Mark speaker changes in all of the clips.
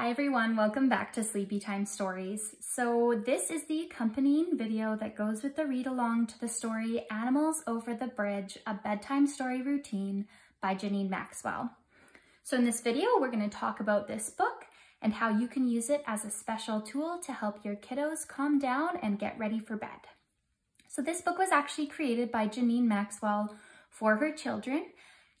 Speaker 1: Hi everyone, welcome back to Sleepy Time Stories. So this is the accompanying video that goes with the read along to the story Animals Over the Bridge, a bedtime story routine by Janine Maxwell. So in this video, we're gonna talk about this book and how you can use it as a special tool to help your kiddos calm down and get ready for bed. So this book was actually created by Janine Maxwell for her children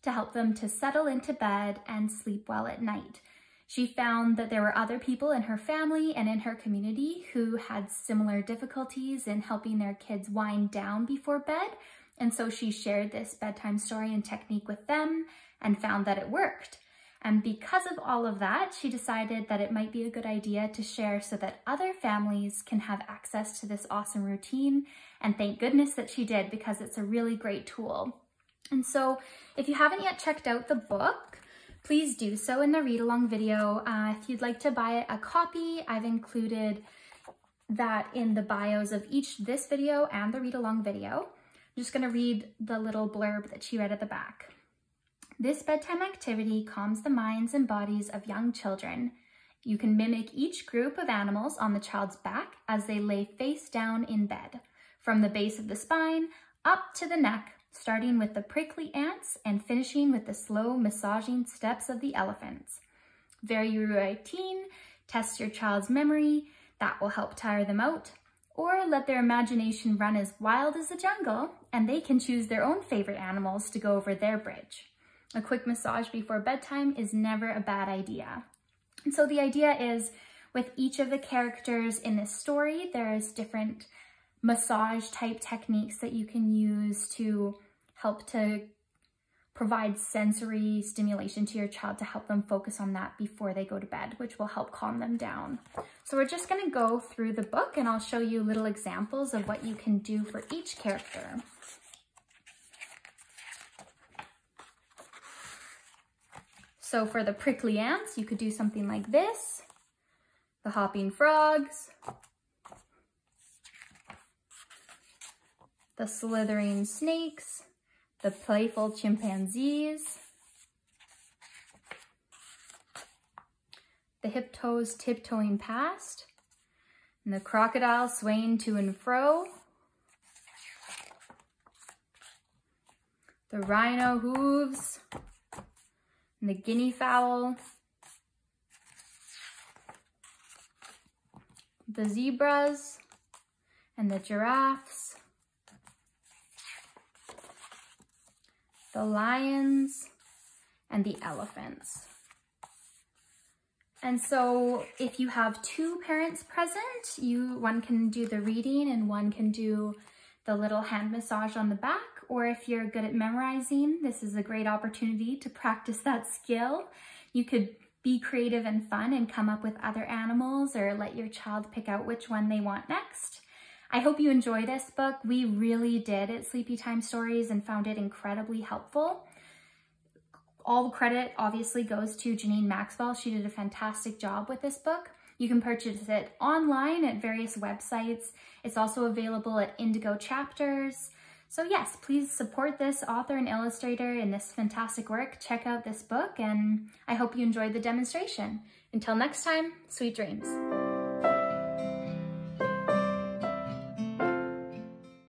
Speaker 1: to help them to settle into bed and sleep well at night. She found that there were other people in her family and in her community who had similar difficulties in helping their kids wind down before bed. And so she shared this bedtime story and technique with them and found that it worked. And because of all of that, she decided that it might be a good idea to share so that other families can have access to this awesome routine. And thank goodness that she did because it's a really great tool. And so if you haven't yet checked out the book, please do so in the read along video. Uh, if you'd like to buy a copy, I've included that in the bios of each this video and the read along video. I'm just gonna read the little blurb that she read at the back. This bedtime activity calms the minds and bodies of young children. You can mimic each group of animals on the child's back as they lay face down in bed, from the base of the spine up to the neck starting with the prickly ants and finishing with the slow massaging steps of the elephants. Very routine, test your child's memory, that will help tire them out, or let their imagination run as wild as the jungle and they can choose their own favorite animals to go over their bridge. A quick massage before bedtime is never a bad idea. And so the idea is with each of the characters in this story, there's different massage type techniques that you can use to help to provide sensory stimulation to your child to help them focus on that before they go to bed, which will help calm them down. So we're just gonna go through the book and I'll show you little examples of what you can do for each character. So for the prickly ants, you could do something like this. The hopping frogs, the slithering snakes, the playful chimpanzees, the hippos tiptoeing past, and the crocodile swaying to and fro, the rhino hooves, and the guinea fowl, the zebras, and the giraffes, the lions, and the elephants. And so if you have two parents present, you one can do the reading and one can do the little hand massage on the back. Or if you're good at memorizing, this is a great opportunity to practice that skill. You could be creative and fun and come up with other animals or let your child pick out which one they want next. I hope you enjoy this book. We really did at Sleepy Time Stories and found it incredibly helpful. All the credit obviously goes to Janine Maxwell. She did a fantastic job with this book. You can purchase it online at various websites. It's also available at Indigo Chapters. So yes, please support this author and illustrator in this fantastic work. Check out this book and I hope you enjoyed the demonstration. Until next time, sweet dreams.